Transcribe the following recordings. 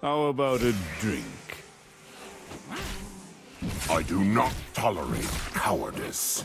How about a drink? I do not tolerate cowardice.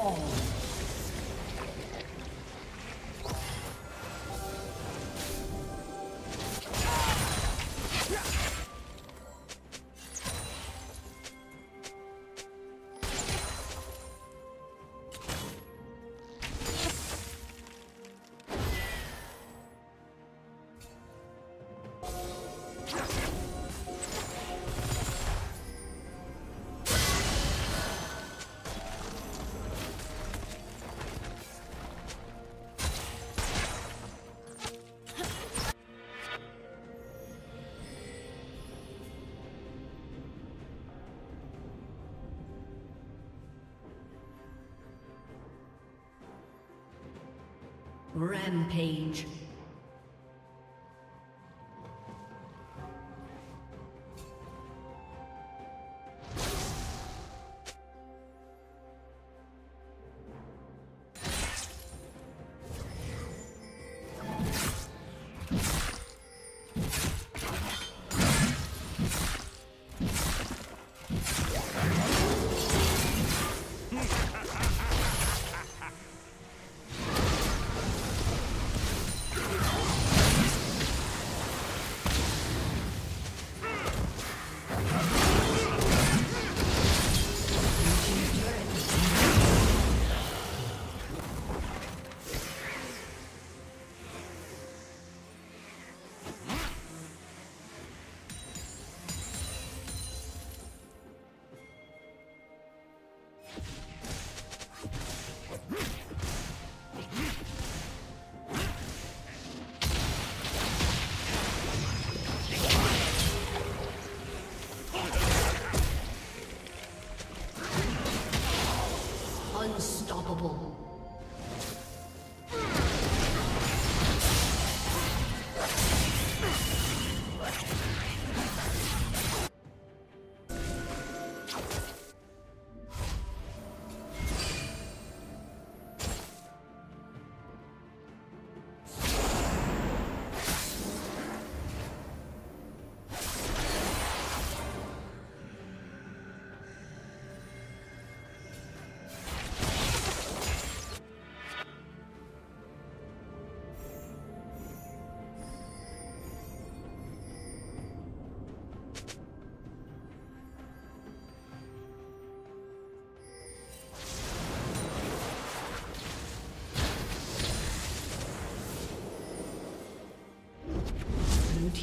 Fall. Rampage.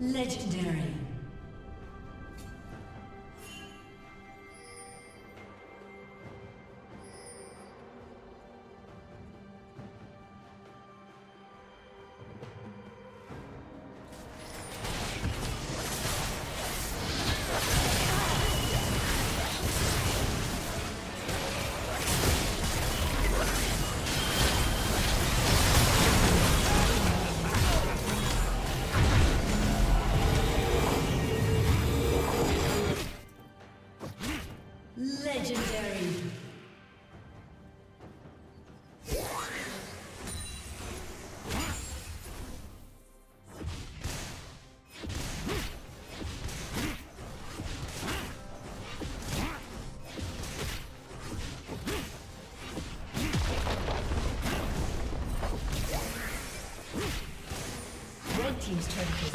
Legendary. team's turret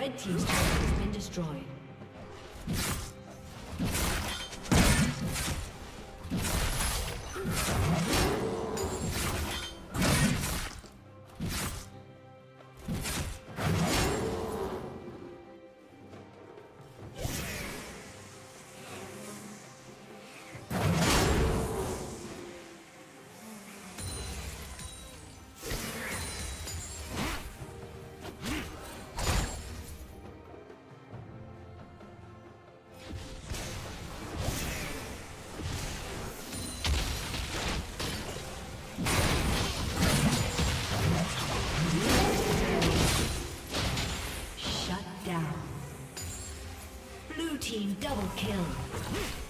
Red Team's turret has been destroyed. Kill.